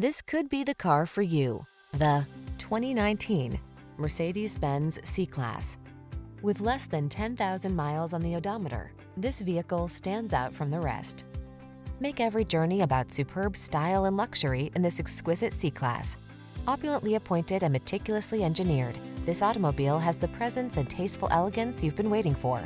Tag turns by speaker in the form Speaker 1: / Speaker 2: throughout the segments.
Speaker 1: This could be the car for you. The 2019 Mercedes-Benz C-Class. With less than 10,000 miles on the odometer, this vehicle stands out from the rest. Make every journey about superb style and luxury in this exquisite C-Class. Opulently appointed and meticulously engineered, this automobile has the presence and tasteful elegance you've been waiting for.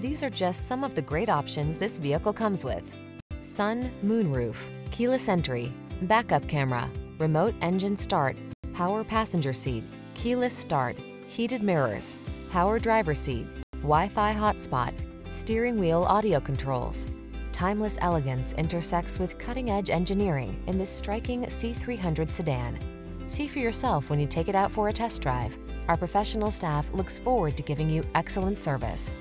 Speaker 1: These are just some of the great options this vehicle comes with. Sun, moonroof, keyless entry, backup camera, remote engine start, power passenger seat, keyless start, heated mirrors, power driver seat, Wi-Fi hotspot, steering wheel audio controls. Timeless elegance intersects with cutting-edge engineering in this striking C300 sedan. See for yourself when you take it out for a test drive. Our professional staff looks forward to giving you excellent service.